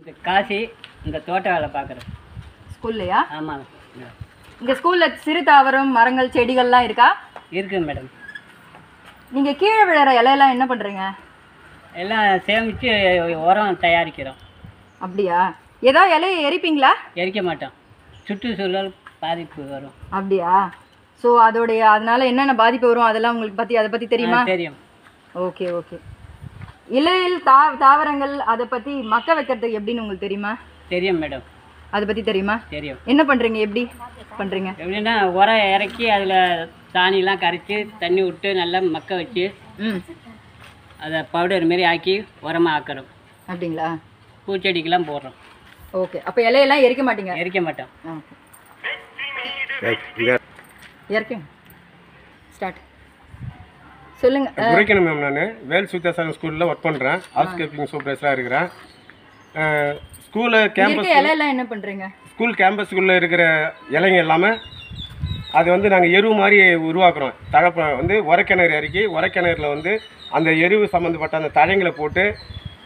இந்த காசி இந்த தோட்ட வேலை பார்க்குறேன் ஸ்கூல்லையா? ஆமாங்க இங்க ஸ்கூல்ல சிறு தாவரம் மரங்கள் செடிகள்லாம் இருக்கா? இருக்குங்க மேடம். நீங்க கீழே விழுற இலையெல்லாம் என்ன பண்றீங்க? எல்லாம் சேமித்து உரம் தயாரிக்கிறோம். அப்படியா? ஏதோ இலையை எரிப்பீங்களா? எரிக்க மாட்டோம். சுற்றுச்சூழல் பாதிப்பு வரும். அப்படியா? ஸோ அதோடைய அதனால என்னென்ன பாதிப்பு வரும்? அதெல்லாம் உங்களுக்கு பத்தி அதை பத்தி தெரியுமா? தெரியும். Okay okay. இலையில் தா தாவரங்கள் அதை பத்தி மக்க வைக்கிறதுக்கு எப்படின்னு உங்களுக்கு தெரியுமா? தெரியும் மேடம். அதை பத்தி தெரியுமா? தெரியும். என்ன பண்றீங்க? எப்படி பண்றீங்க? எப்படின்னா உரம் இறக்கி அதில் சாணிலாம் கரைச்சி தண்ணி விட்டு நல்லா மக்க வச்சு அதை பவுடர் மாரி ஆக்கி உரமாக ஆக்குறோம் அப்படிங்களா? பூச்செடிக்கெல்லாம் போடுறோம். ஓகே. அப்போ இலையெல்லாம் எரிக்க மாட்டீங்க? எரிக்க மாட்டோம். ஓகே. இறக்குங்க. ஸ்டார்ட் சொல்லுங்க. குறைக்கணும் மேம் நான். வேல் சுத்தாசனம் ஸ்கூலில் ஒர்க் பண்ணுறேன் ஹவுஸ் கீப்பிங் சூப்பர்வைசராக இருக்கிறேன். ஸ்கூலு இங்க கேம்பஸ் இலையெல்லாம் என்ன பண்றீங்க? ஸ்கூல் கேம்பஸுக்குள்ளே இருக்கிற இலைங்க எல்லாமே அது வந்து நாங்கள் எருவு மாதிரி உருவாக்குறோம். தழப்ப வந்து உரக்கிணறு இறக்கி உரக்கிணறுல வந்து அந்த எருவு சம்மந்தப்பட்ட அந்த தழைங்களை போட்டு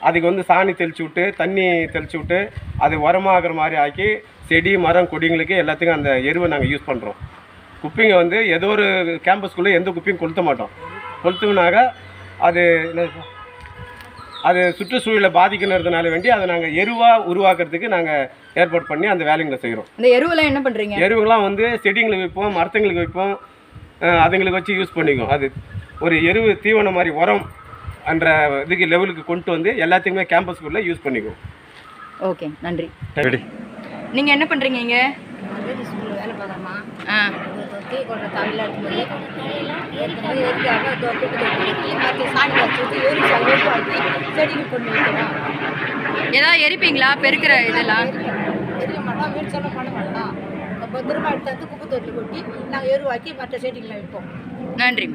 அதுக்கு வந்து சாணி தெளிச்சு விட்டு தண்ணி தெளிச்சு விட்டு அது உரமாகிற மாதிரி ஆக்கி செடி மரம் கொடிங்களுக்கு எல்லாத்துக்கும் அந்த எருவை நாங்கள் யூஸ் பண்ணுறோம் குப்பைங்க வந்து ஏதோ ஒரு கேம்பஸ்குள்ளே எந்த குப்பையும் கொளுத்த மாட்டோம். கொளுத்துனாக்க அது? அது சுற்றுச்சூழலை பாதிக்கணுறதுனால வேண்டி அதை நாங்கள் எருவாக உருவாக்குறதுக்கு நாங்கள் ஏற்பாடு பண்ணி அந்த வேலைங்களை செய்கிறோம் இந்த எருவெல்லாம் என்ன பண்றீங்க? எருவுலாம் வந்து செடிங்களுக்கு வைப்போம் மரத்துங்களுக்கு வைப்போம் அதுங்களுக்கு வச்சு யூஸ் பண்ணிக்குவோம். அது ஒரு எருவு தீவனம் மாதிரி உரம் என்ற இதுக்கு லெவலுக்கு கொண்டு வந்து எல்லாத்துக்குமே கேம்பஸ்குள்ளே யூஸ் பண்ணிக்குவோம். ஓகே நன்றி. ரெடி. நீங்க என்ன பண்றீங்க இங்க? வேலை பார்க்குறோமா ஆ. டீ கொண்ட தமிழில் எடுத்து போய் சாணி வச்சுட்டு எரி எரி ஆக்கி செடிக்கு பண்ணி வைக்கிறோம் ஏதாவது எரிப்பீங்களா? பெருக்கிற இதெல்லாம்? எரிய மாட்டோம் வீடு சொல்ல பண்ண மாட்டோம் திரும்ப எடுத்து வந்து குப்பை தொட்டில் கொட்டி நாங்கள் எருவாக்கி மற்ற செடிகளை வைப்போம் நன்றி.